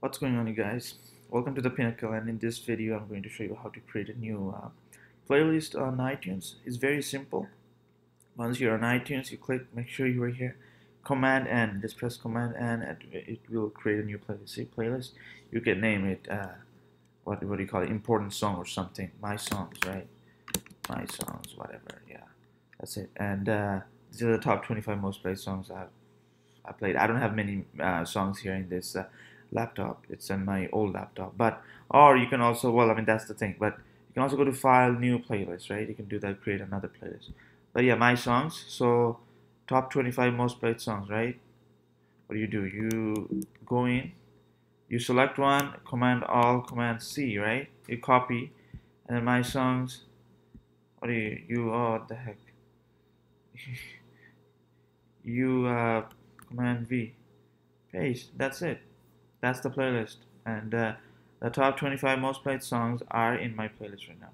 What's going on you guys? Welcome to the Pinnacle and in this video I'm going to show you how to create a new uh, playlist on iTunes. It's very simple. Once you're on iTunes you click make sure you are here command N just press command N and it will create a new playlist. See playlist you can name it uh, what, what do you call it important song or something my songs right my songs whatever yeah that's it and uh, these are the top 25 most played songs I've I played. I don't have many uh, songs here in this uh, laptop. It's on my old laptop. But or you can also well, I mean that's the thing. But you can also go to File, New Playlist, right? You can do that, create another playlist. But yeah, my songs. So top 25 most played songs, right? What do you do? You go in, you select one, Command all Command C, right? You copy, and then my songs. What do you? You oh what the heck? you uh, Command V, paste. That's it that's the playlist. And uh, the top 25 most played songs are in my playlist right now.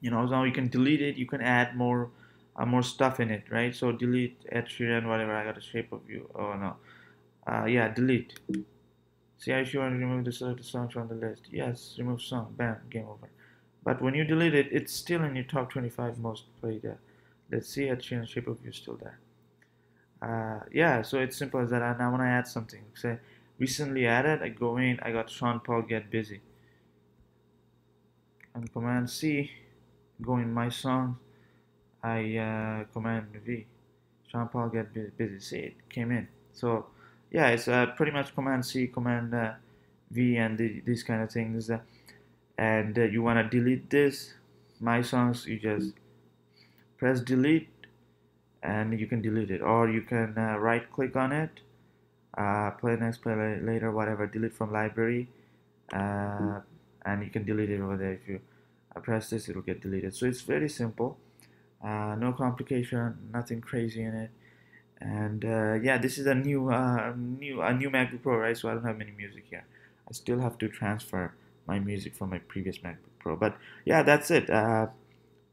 You know now you can delete it you can add more uh, more stuff in it right? So delete Ed Sheeran whatever I got a shape of you oh no. Uh, yeah delete. See I you want to remove the selected songs from the list. Yes remove song bam game over. But when you delete it it's still in your top 25 most played uh, let's see Ed Sheeran shape of you still there. Uh, yeah so it's simple as that. And I want to add something say recently added I go in I got Sean Paul get busy. And command C go in my song I uh, command V. Sean Paul get busy see it came in. So yeah it's uh, pretty much command C command uh, V and the, these kind of things uh, and uh, you want to delete this my songs you just press delete and you can delete it. Or you can uh, right click on it uh, play next, play later, whatever, delete from library, uh, and you can delete it over there. If you uh, press this, it'll get deleted. So it's very simple, uh, no complication, nothing crazy in it. And uh, yeah, this is a new, uh, new, a new MacBook Pro, right? So I don't have any music here. I still have to transfer my music from my previous MacBook Pro. But yeah, that's it.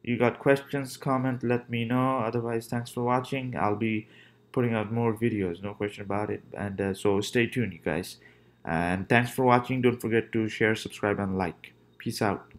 you got questions, comment, let me know. Otherwise, thanks for watching. I'll be putting out more videos no question about it. And uh, so stay tuned you guys. And thanks for watching. Don't forget to share subscribe and like. Peace out